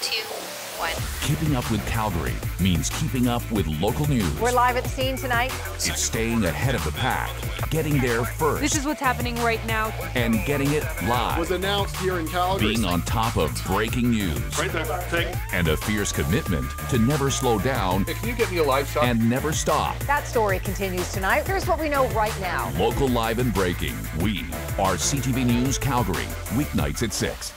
two, one. Keeping up with Calgary means keeping up with local news. We're live at the scene tonight. It's staying ahead of the pack, getting there first, This is what's happening right now. and getting it live. was announced here in Calgary. Being on top of breaking news Right there. Take. and a fierce commitment to never slow down Can you get me a live shot? and never stop. That story continues tonight. Here's what we know right now. Local live and breaking. We are CTV News Calgary, weeknights at 6.